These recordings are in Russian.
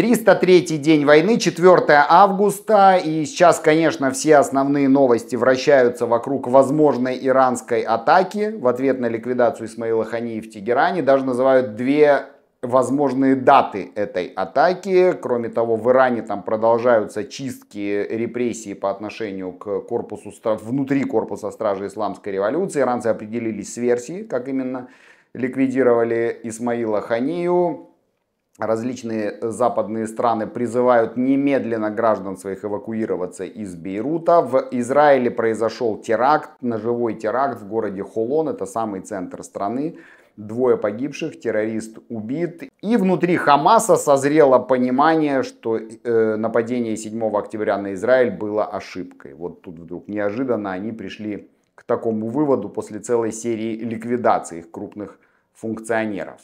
303 день войны, 4 августа, и сейчас, конечно, все основные новости вращаются вокруг возможной иранской атаки в ответ на ликвидацию Исмаила Хании в Тегеране. Даже называют две возможные даты этой атаки. Кроме того, в Иране там продолжаются чистки, репрессии по отношению к корпусу, внутри корпуса Стражи Исламской революции. Иранцы определились с версией, как именно ликвидировали Исмаила Ханию. Различные западные страны призывают немедленно граждан своих эвакуироваться из Бейрута. В Израиле произошел теракт, ножевой теракт в городе Холон, это самый центр страны. Двое погибших, террорист убит. И внутри Хамаса созрело понимание, что э, нападение 7 октября на Израиль было ошибкой. Вот тут вдруг неожиданно они пришли к такому выводу после целой серии ликвидаций их крупных функционеров.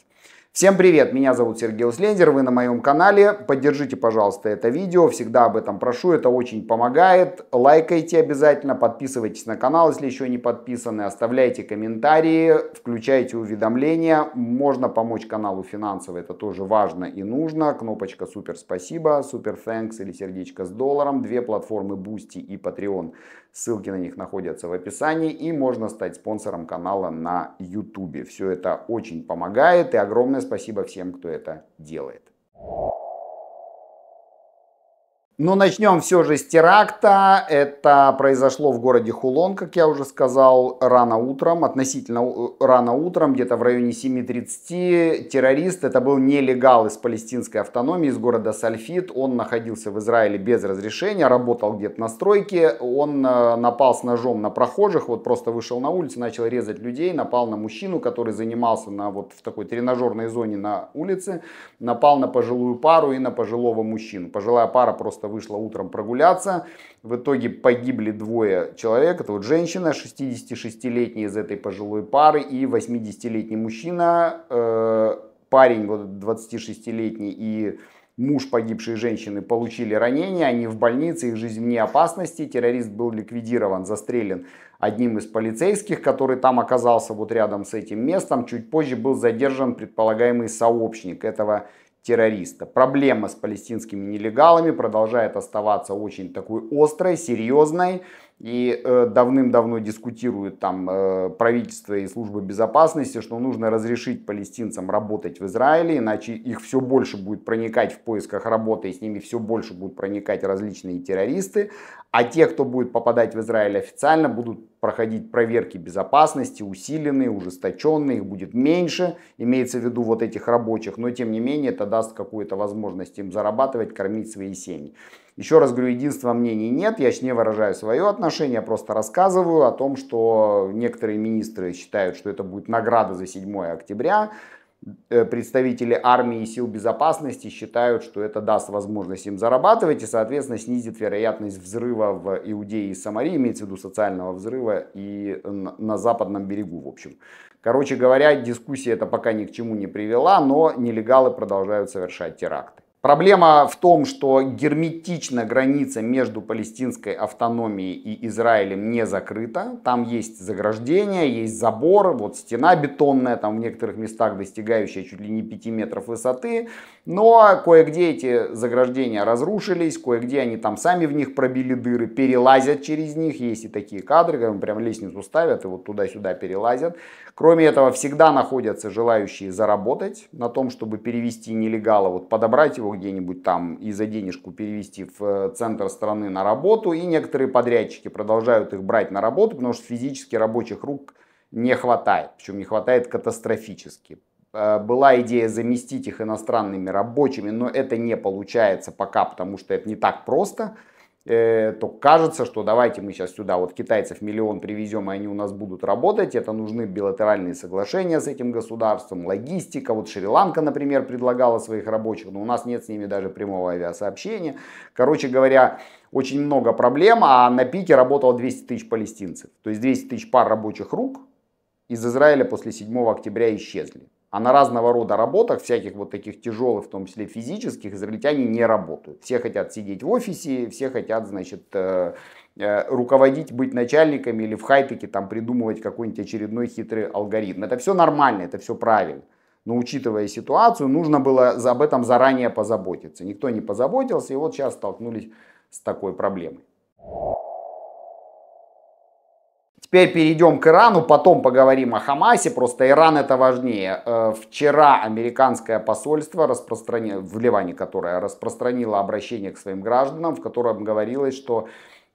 Всем привет, меня зовут Сергей Услендер, вы на моем канале. Поддержите, пожалуйста, это видео, всегда об этом прошу, это очень помогает. Лайкайте обязательно, подписывайтесь на канал, если еще не подписаны, оставляйте комментарии, включайте уведомления. Можно помочь каналу финансово, это тоже важно и нужно. Кнопочка супер спасибо, супер thanks или сердечко с долларом. Две платформы Boosty и Patreon, ссылки на них находятся в описании. И можно стать спонсором канала на YouTube. Все это очень помогает и огромное спасибо всем, кто это делает. Ну, начнем все же с теракта. Это произошло в городе Хулон, как я уже сказал, рано утром, относительно рано утром, где-то в районе 7.30. Террорист, это был нелегал из палестинской автономии, из города Сальфит. Он находился в Израиле без разрешения, работал где-то на стройке. Он э, напал с ножом на прохожих, вот просто вышел на улицу, начал резать людей, напал на мужчину, который занимался на, вот, в такой тренажерной зоне на улице, напал на пожилую пару и на пожилого мужчину. Пожилая пара просто просто вышла утром прогуляться. В итоге погибли двое человек. Это вот женщина 66-летняя из этой пожилой пары и 80-летний мужчина. Э, парень вот 26-летний и муж погибшей женщины получили ранения, они в больнице, их жизнь вне опасности. Террорист был ликвидирован, застрелен одним из полицейских, который там оказался вот рядом с этим местом. Чуть позже был задержан предполагаемый сообщник этого террориста. Проблема с палестинскими нелегалами продолжает оставаться очень такой острой, серьезной. И э, давным-давно дискутируют там э, правительство и службы безопасности, что нужно разрешить палестинцам работать в Израиле, иначе их все больше будет проникать в поисках работы, и с ними все больше будут проникать различные террористы. А те, кто будет попадать в Израиль официально, будут проходить проверки безопасности, усиленные, ужесточенные, их будет меньше, имеется в виду вот этих рабочих, но тем не менее это даст какую-то возможность им зарабатывать, кормить свои семьи. Еще раз говорю, единства мнений нет, я не выражаю свое отношение, просто рассказываю о том, что некоторые министры считают, что это будет награда за 7 октября, представители армии и сил безопасности считают, что это даст возможность им зарабатывать и, соответственно, снизит вероятность взрыва в Иудее и Самарии, имеется в виду социального взрыва и на западном берегу, в общем. Короче говоря, дискуссия это пока ни к чему не привела, но нелегалы продолжают совершать теракты. Проблема в том, что герметично граница между палестинской автономией и Израилем не закрыта. Там есть заграждение, есть забор, вот стена бетонная, там в некоторых местах достигающая чуть ли не 5 метров высоты. Но кое-где эти заграждения разрушились, кое-где они там сами в них пробили дыры, перелазят через них. Есть и такие кадры, когда прям лестницу ставят и вот туда-сюда перелазят. Кроме этого, всегда находятся желающие заработать на том, чтобы перевести нелегала, вот подобрать его где-нибудь там и за денежку перевести в э, центр страны на работу. И некоторые подрядчики продолжают их брать на работу, потому что физически рабочих рук не хватает. Причем не хватает катастрофически. Э, была идея заместить их иностранными рабочими, но это не получается пока, потому что это не так просто. Э, то кажется, что давайте мы сейчас сюда вот китайцев миллион привезем, и они у нас будут работать. Это нужны билатеральные соглашения с этим государством, логистика. Вот Шри-Ланка, например, предлагала своих рабочих, но у нас нет с ними даже прямого авиасообщения. Короче говоря, очень много проблем, а на пике работало 200 тысяч палестинцев. То есть 200 тысяч пар рабочих рук из Израиля после 7 октября исчезли. А на разного рода работах, всяких вот таких тяжелых, в том числе физических, израильтяне не работают. Все хотят сидеть в офисе, все хотят, значит, э, э, руководить, быть начальниками или в хайтеке там придумывать какой-нибудь очередной хитрый алгоритм. Это все нормально, это все правильно. Но учитывая ситуацию, нужно было об этом заранее позаботиться. Никто не позаботился, и вот сейчас столкнулись с такой проблемой. Теперь перейдем к Ирану, потом поговорим о Хамасе, просто Иран это важнее. Э, вчера американское посольство в Ливане, которое распространило обращение к своим гражданам, в котором говорилось, что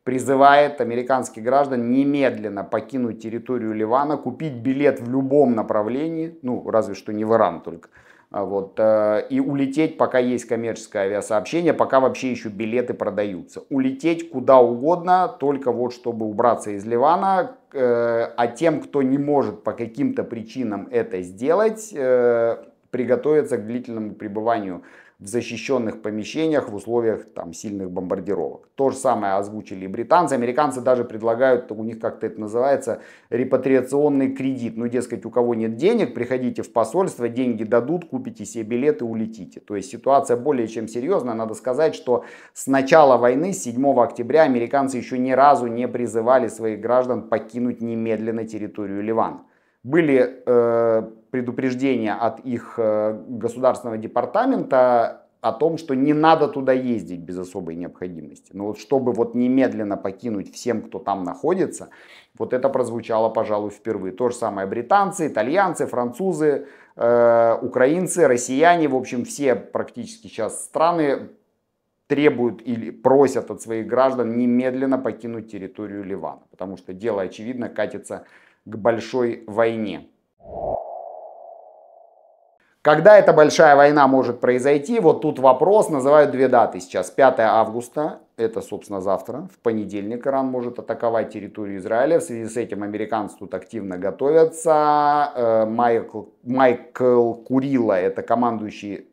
призывает американских граждан немедленно покинуть территорию Ливана, купить билет в любом направлении, ну разве что не в Иран только, вот, э, и улететь, пока есть коммерческое авиасообщение, пока вообще еще билеты продаются. Улететь куда угодно, только вот чтобы убраться из Ливана, э, а тем, кто не может по каким-то причинам это сделать, э, приготовиться к длительному пребыванию в защищенных помещениях в условиях там, сильных бомбардировок. То же самое озвучили и британцы. Американцы даже предлагают, у них как-то это называется, репатриационный кредит. Ну, дескать, у кого нет денег, приходите в посольство, деньги дадут, купите себе билеты, улетите. То есть ситуация более чем серьезная. Надо сказать, что с начала войны, с 7 октября, американцы еще ни разу не призывали своих граждан покинуть немедленно территорию Ливана. Были э, предупреждения от их э, государственного департамента о том, что не надо туда ездить без особой необходимости. Но вот чтобы вот немедленно покинуть всем, кто там находится, вот это прозвучало, пожалуй, впервые. То же самое британцы, итальянцы, французы, э, украинцы, россияне, в общем, все практически сейчас страны требуют или просят от своих граждан немедленно покинуть территорию Ливана, потому что дело, очевидно, катится к большой войне. Когда эта большая война может произойти? Вот тут вопрос, называют две даты сейчас. 5 августа, это, собственно, завтра, в понедельник Иран может атаковать территорию Израиля. В связи с этим американцы тут активно готовятся. Э, Майкл, Майкл Курила, это командующий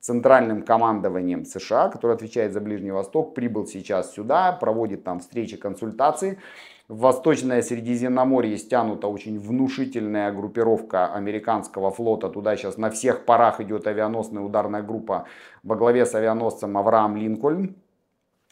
центральным командованием США, который отвечает за Ближний Восток, прибыл сейчас сюда, проводит там встречи, консультации. В Восточное Средиземноморье стянута очень внушительная группировка американского флота. Туда сейчас на всех парах идет авианосная ударная группа во главе с авианосцем Авраам Линкольн.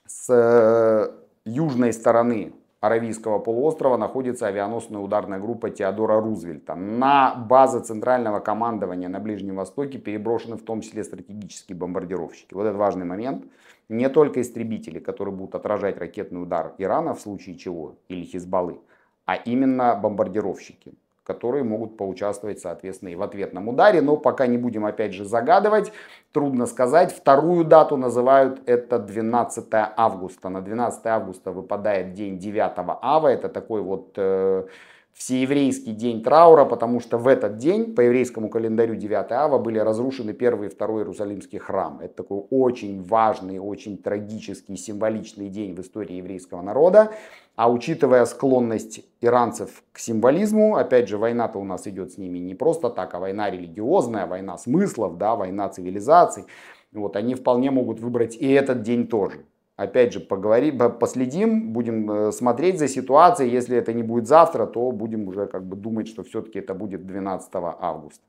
С э, южной стороны Аравийского полуострова находится авианосная ударная группа Теодора Рузвельта. На базы центрального командования на Ближнем Востоке переброшены в том числе стратегические бомбардировщики. Вот это важный момент не только истребители, которые будут отражать ракетный удар Ирана в случае чего, или Хизбаллы, а именно бомбардировщики, которые могут поучаствовать, соответственно, и в ответном ударе. Но пока не будем, опять же, загадывать, трудно сказать. Вторую дату называют это 12 августа. На 12 августа выпадает день 9 ава. Это такой вот... Э, всееврейский день траура, потому что в этот день по еврейскому календарю 9 ава были разрушены первый и второй Иерусалимский храм. Это такой очень важный, очень трагический, символичный день в истории еврейского народа. А учитывая склонность иранцев к символизму, опять же, война-то у нас идет с ними не просто так, а война религиозная, война смыслов, да, война цивилизаций. Вот, они вполне могут выбрать и этот день тоже. Опять же, поговорим, последим, будем э, смотреть за ситуацией. Если это не будет завтра, то будем уже как бы думать, что все-таки это будет 12 августа.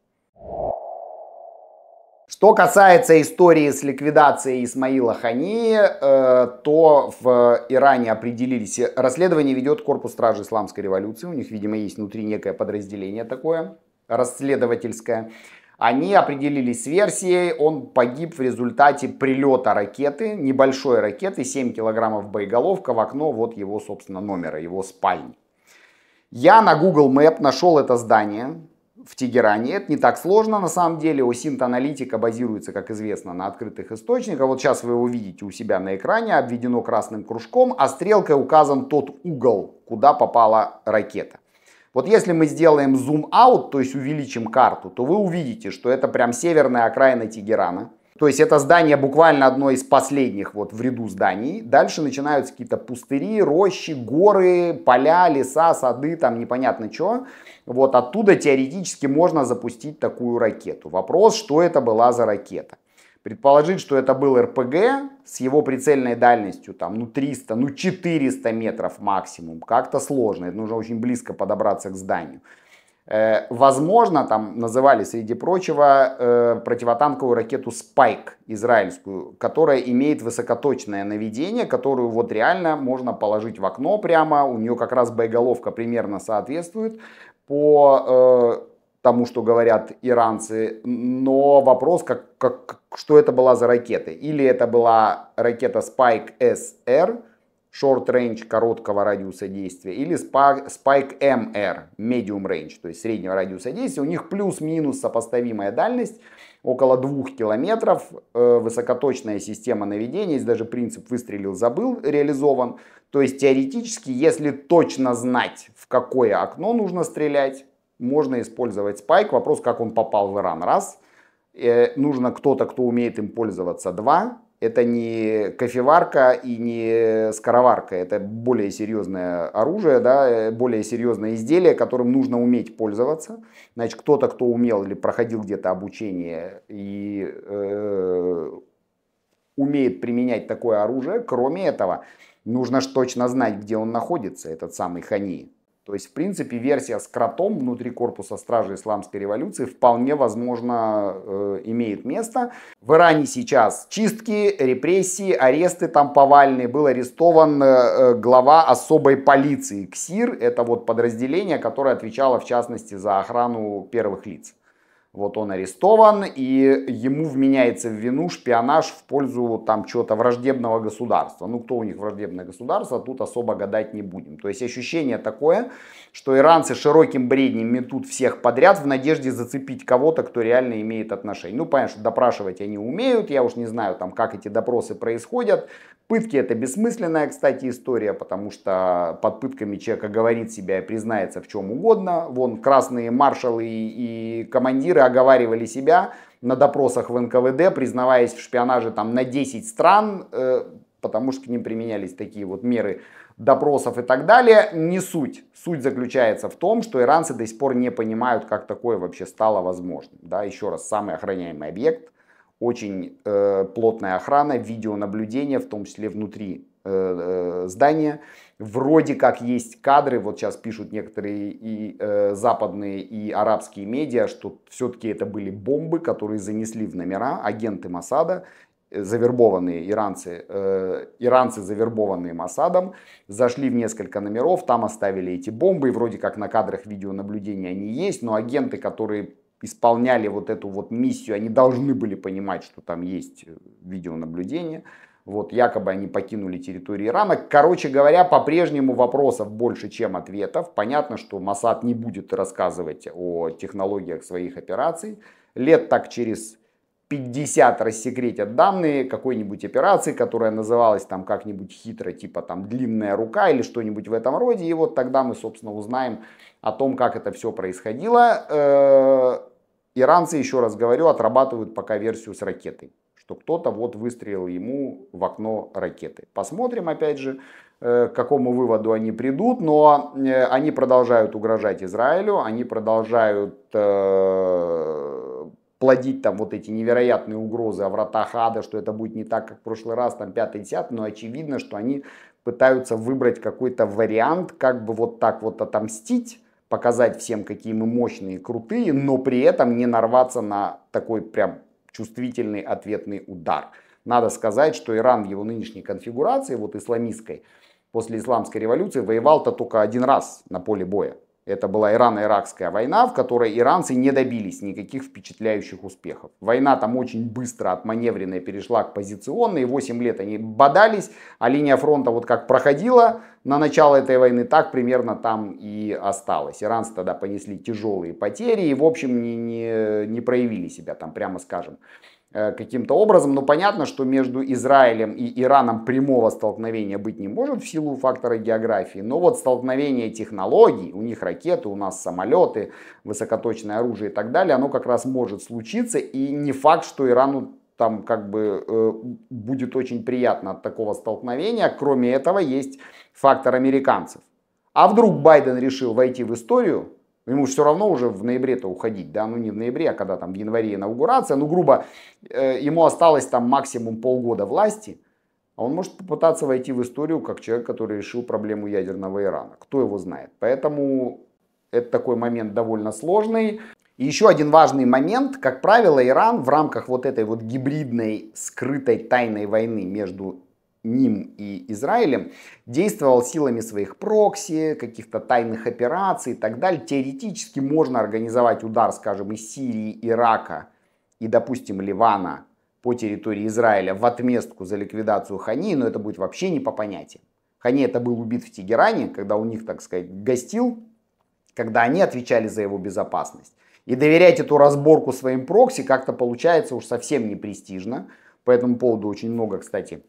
Что касается истории с ликвидацией Исмаила Хани, э, то в Иране определились, расследование ведет Корпус Стражи Исламской революции, у них, видимо, есть внутри некое подразделение такое, расследовательское. Они определились с версией, он погиб в результате прилета ракеты, небольшой ракеты, 7 килограммов боеголовка в окно вот его, собственно, номера, его спальни. Я на Google Map нашел это здание в Тегеране. Это не так сложно на самом деле. Осинт аналитика базируется, как известно, на открытых источниках. Вот сейчас вы его видите у себя на экране, обведено красным кружком, а стрелкой указан тот угол, куда попала ракета. Вот если мы сделаем зум-аут, то есть увеличим карту, то вы увидите, что это прям северная окраина Тегерана. То есть это здание буквально одно из последних вот в ряду зданий. Дальше начинаются какие-то пустыри, рощи, горы, поля, леса, сады, там непонятно что. Вот оттуда теоретически можно запустить такую ракету. Вопрос, что это была за ракета. Предположить, что это был РПГ с его прицельной дальностью там, ну 300, ну 400 метров максимум, как-то сложно, это нужно очень близко подобраться к зданию. Э, возможно, там называли, среди прочего, э, противотанковую ракету Спайк израильскую, которая имеет высокоточное наведение, которую вот реально можно положить в окно прямо, у нее как раз боеголовка примерно соответствует по э, тому, что говорят иранцы, но вопрос, как, как, что это была за ракета. Или это была ракета Spike SR, short range, короткого радиуса действия, или Spike MR, medium range, то есть среднего радиуса действия. У них плюс-минус сопоставимая дальность, около двух километров, э, высокоточная система наведения, здесь даже принцип выстрелил, забыл, реализован. То есть теоретически, если точно знать, в какое окно нужно стрелять, можно использовать спайк. Вопрос, как он попал в Иран. Раз. Э, нужно кто-то, кто умеет им пользоваться. Два. Это не кофеварка и не скороварка. Это более серьезное оружие, да, э, более серьезное изделие, которым нужно уметь пользоваться. Значит, кто-то, кто умел или проходил где-то обучение и э, умеет применять такое оружие. Кроме этого, нужно ж точно знать, где он находится, этот самый Хани. То есть, в принципе, версия с кротом внутри корпуса Стражи Исламской революции вполне возможно э, имеет место. В Иране сейчас чистки, репрессии, аресты там повальные. Был арестован э, глава особой полиции КСИР. Это вот подразделение, которое отвечало в частности за охрану первых лиц. Вот он арестован, и ему вменяется в вину шпионаж в пользу там чего-то враждебного государства. Ну, кто у них враждебное государство, тут особо гадать не будем. То есть ощущение такое, что иранцы широким бреднем метут всех подряд в надежде зацепить кого-то, кто реально имеет отношение. Ну, понятно, что допрашивать они умеют, я уж не знаю, там, как эти допросы происходят. Пытки это бессмысленная, кстати, история, потому что под пытками человека говорит себя и признается в чем угодно. Вон красные маршалы и командиры оговаривали себя на допросах в НКВД, признаваясь в шпионаже там на 10 стран, э, потому что к ним применялись такие вот меры допросов и так далее. Не суть. Суть заключается в том, что иранцы до сих пор не понимают, как такое вообще стало возможным. Да, еще раз, самый охраняемый объект очень э, плотная охрана, видеонаблюдение, в том числе внутри э, э, здания. Вроде как есть кадры, вот сейчас пишут некоторые и э, западные, и арабские медиа, что все-таки это были бомбы, которые занесли в номера агенты Масада, э, завербованные иранцы, э, иранцы, завербованные Масадом, зашли в несколько номеров, там оставили эти бомбы, и вроде как на кадрах видеонаблюдения они есть, но агенты, которые исполняли вот эту вот миссию, они должны были понимать, что там есть э, видеонаблюдение. Вот, якобы они покинули территорию Ирана. Короче говоря, по-прежнему вопросов больше, чем ответов. Понятно, что Масад не будет рассказывать о технологиях своих операций. Лет так через 50 рассекретят данные какой-нибудь операции, которая называлась там как-нибудь хитро, типа там длинная рука или что-нибудь в этом роде. И вот тогда мы, собственно, узнаем о том, как это все происходило. Э, иранцы, еще раз говорю, отрабатывают пока версию с ракетой. Что кто-то вот выстрелил ему в окно ракеты. Посмотрим, опять же, э, к какому выводу они придут. Но э, они продолжают угрожать Израилю, они продолжают плодить там вот эти невероятные угрозы о вратах ада, что это будет не так, как в прошлый раз, там 5-10, но очевидно, что они пытаются выбрать какой-то вариант, как бы вот так вот отомстить, показать всем, какие мы мощные крутые, но при этом не нарваться на такой прям чувствительный ответный удар. Надо сказать, что Иран в его нынешней конфигурации, вот исламистской, после исламской революции, воевал-то только один раз на поле боя. Это была Ирано-Иракская война, в которой иранцы не добились никаких впечатляющих успехов. Война там очень быстро от маневренной перешла к позиционной. 8 лет они бодались, а линия фронта вот как проходила на начало этой войны, так примерно там и осталось. Иранцы тогда понесли тяжелые потери и, в общем, не, не, не проявили себя там, прямо скажем. Э, каким-то образом. Но понятно, что между Израилем и Ираном прямого столкновения быть не может в силу фактора географии. Но вот столкновение технологий, у них ракеты, у нас самолеты, высокоточное оружие и так далее, оно как раз может случиться. И не факт, что Ирану там как бы э, будет очень приятно от такого столкновения. Кроме этого есть фактор американцев. А вдруг Байден решил войти в историю Ему все равно уже в ноябре-то уходить, да, ну не в ноябре, а когда там в январе инаугурация, ну грубо, э, ему осталось там максимум полгода власти, а он может попытаться войти в историю как человек, который решил проблему ядерного Ирана. Кто его знает. Поэтому это такой момент довольно сложный. И еще один важный момент, как правило, Иран в рамках вот этой вот гибридной, скрытой тайной войны между ним и Израилем, действовал силами своих прокси, каких-то тайных операций и так далее. Теоретически можно организовать удар, скажем, из Сирии, Ирака и, допустим, Ливана по территории Израиля в отместку за ликвидацию Хани, но это будет вообще не по понятиям. Хани это был убит в Тегеране, когда у них, так сказать, гостил, когда они отвечали за его безопасность. И доверять эту разборку своим прокси как-то получается уж совсем не престижно. По этому поводу очень много, кстати,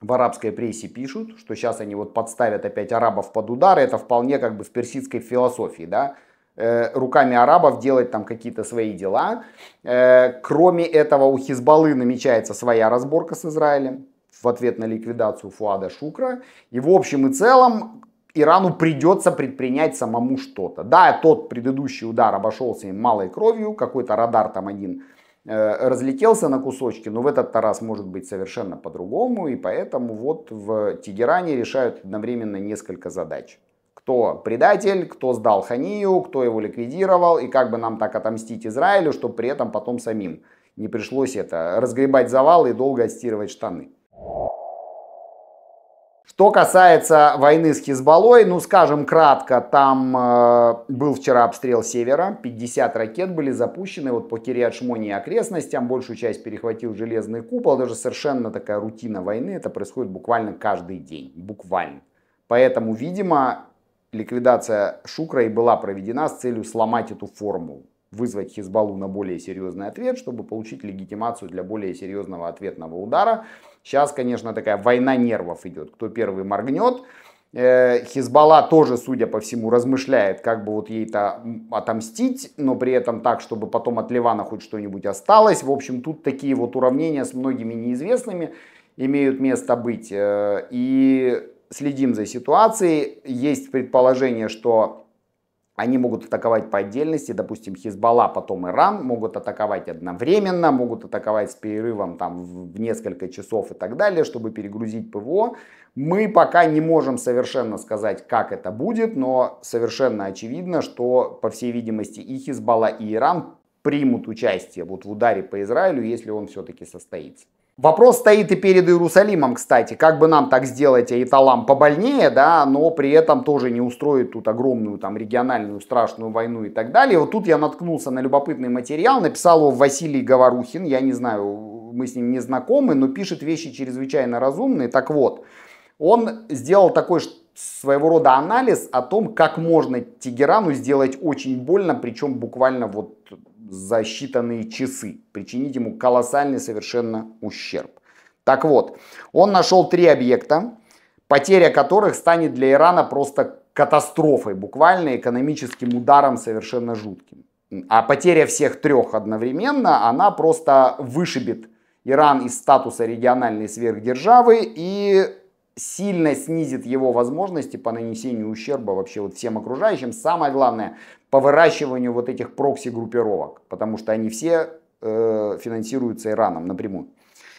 в арабской прессе пишут, что сейчас они вот подставят опять арабов под удар. Это вполне как бы в персидской философии, да, э, руками арабов делать там какие-то свои дела. Э, кроме этого у Хизбаллы намечается своя разборка с Израилем в ответ на ликвидацию Фуада Шукра. И в общем и целом Ирану придется предпринять самому что-то. Да, тот предыдущий удар обошелся им малой кровью, какой-то радар там один разлетелся на кусочки, но в этот раз может быть совершенно по-другому, и поэтому вот в Тегеране решают одновременно несколько задач. Кто предатель, кто сдал Ханию, кто его ликвидировал, и как бы нам так отомстить Израилю, чтобы при этом потом самим не пришлось это разгребать завалы и долго отстирывать штаны. Что касается войны с Хизбаллой, ну скажем кратко, там э, был вчера обстрел севера, 50 ракет были запущены вот по Кириат-Шмоне и окрестностям, большую часть перехватил железный купол, даже совершенно такая рутина войны, это происходит буквально каждый день, буквально. Поэтому, видимо, ликвидация Шукра и была проведена с целью сломать эту формулу вызвать Хизбаллу на более серьезный ответ, чтобы получить легитимацию для более серьезного ответного удара. Сейчас, конечно, такая война нервов идет. Кто первый моргнет. Э, Хизбалла тоже, судя по всему, размышляет, как бы вот ей-то отомстить, но при этом так, чтобы потом от Ливана хоть что-нибудь осталось. В общем, тут такие вот уравнения с многими неизвестными имеют место быть. Э, и следим за ситуацией. Есть предположение, что они могут атаковать по отдельности, допустим, Хизбалла, потом Иран, могут атаковать одновременно, могут атаковать с перерывом там, в несколько часов и так далее, чтобы перегрузить ПВО. Мы пока не можем совершенно сказать, как это будет, но совершенно очевидно, что, по всей видимости, и Хизбалла, и Иран примут участие вот в ударе по Израилю, если он все-таки состоится. Вопрос стоит и перед Иерусалимом, кстати, как бы нам так сделать Аиталам побольнее, да, но при этом тоже не устроить тут огромную там региональную страшную войну и так далее. Вот тут я наткнулся на любопытный материал, написал его Василий Говорухин, я не знаю, мы с ним не знакомы, но пишет вещи чрезвычайно разумные. Так вот, он сделал такой своего рода анализ о том, как можно Тегерану сделать очень больно, причем буквально вот за считанные часы, причинить ему колоссальный совершенно ущерб. Так вот, он нашел три объекта, потеря которых станет для Ирана просто катастрофой, буквально экономическим ударом совершенно жутким. А потеря всех трех одновременно, она просто вышибет Иран из статуса региональной сверхдержавы и сильно снизит его возможности по нанесению ущерба вообще вот всем окружающим. Самое главное, по выращиванию вот этих прокси-группировок, потому что они все э, финансируются Ираном напрямую.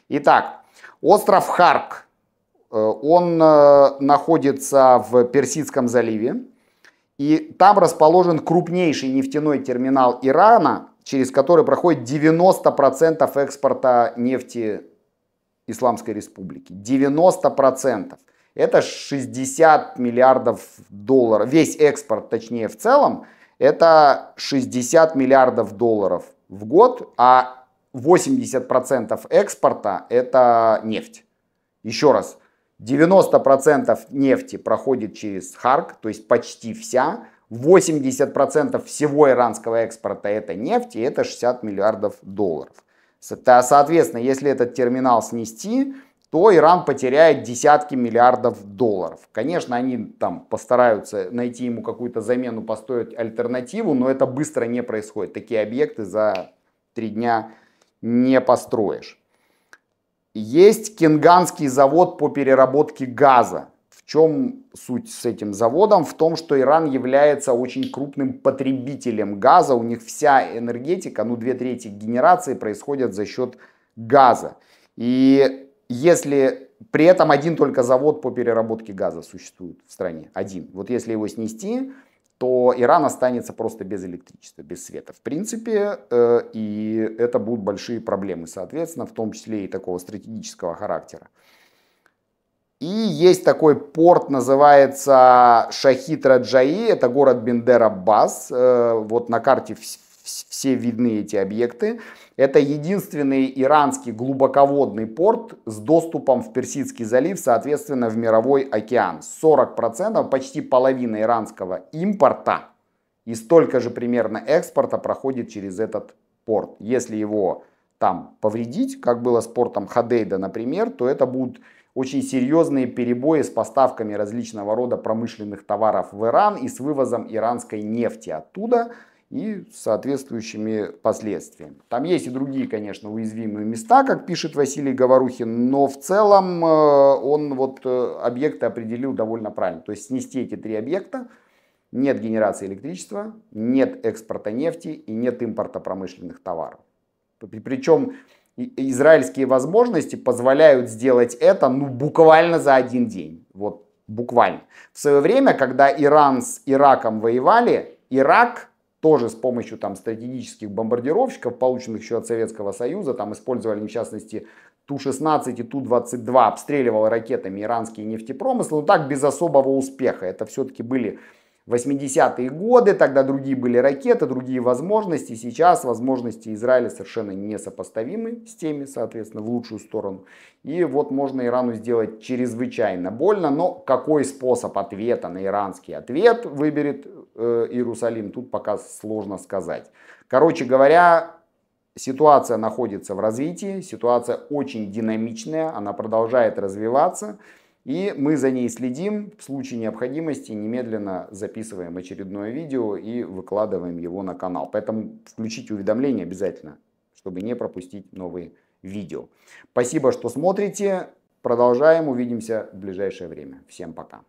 Итак, остров Харк, э, он э, находится в Персидском заливе, и там расположен крупнейший нефтяной терминал Ирана, через который проходит 90% экспорта нефти Исламской Республики. 90%. Это 60 миллиардов долларов. Весь экспорт, точнее, в целом, это 60 миллиардов долларов в год, а 80% экспорта это нефть. Еще раз, 90% нефти проходит через Харк, то есть почти вся. 80% всего иранского экспорта это нефть, и это 60 миллиардов долларов. Соответственно, если этот терминал снести, то Иран потеряет десятки миллиардов долларов. Конечно, они там постараются найти ему какую-то замену, построить альтернативу, но это быстро не происходит. Такие объекты за три дня не построишь. Есть Кенганский завод по переработке газа. В чем суть с этим заводом? В том, что Иран является очень крупным потребителем газа. У них вся энергетика, ну две трети генерации происходят за счет газа. И если при этом один только завод по переработке газа существует в стране, один. Вот если его снести, то Иран останется просто без электричества, без света. В принципе, э, и это будут большие проблемы, соответственно, в том числе и такого стратегического характера. И есть такой порт, называется Шахид Раджаи, это город Бендера Бас. Э, вот на карте все видны эти объекты. Это единственный иранский глубоководный порт с доступом в Персидский залив, соответственно, в Мировой океан. 40%, почти половина иранского импорта и столько же примерно экспорта проходит через этот порт. Если его там повредить, как было с портом Хадейда, например, то это будут очень серьезные перебои с поставками различного рода промышленных товаров в Иран и с вывозом иранской нефти оттуда и соответствующими последствиями. Там есть и другие, конечно, уязвимые места, как пишет Василий Говорухин, но в целом э, он вот э, объекты определил довольно правильно. То есть снести эти три объекта, нет генерации электричества, нет экспорта нефти и нет импорта промышленных товаров. Причем израильские возможности позволяют сделать это ну, буквально за один день. Вот буквально. В свое время, когда Иран с Ираком воевали, Ирак тоже с помощью там, стратегических бомбардировщиков, полученных еще от Советского Союза, там использовали в частности Ту-16 и Ту-22, обстреливал ракетами иранские нефтепромыслы, но так без особого успеха. Это все-таки были 80-е годы, тогда другие были ракеты, другие возможности. Сейчас возможности Израиля совершенно несопоставимы с теми, соответственно, в лучшую сторону. И вот можно Ирану сделать чрезвычайно больно, но какой способ ответа на иранский ответ выберет Иерусалим, тут пока сложно сказать. Короче говоря, ситуация находится в развитии, ситуация очень динамичная, она продолжает развиваться. И мы за ней следим, в случае необходимости немедленно записываем очередное видео и выкладываем его на канал. Поэтому включите уведомления обязательно, чтобы не пропустить новые видео. Спасибо, что смотрите. Продолжаем, увидимся в ближайшее время. Всем пока.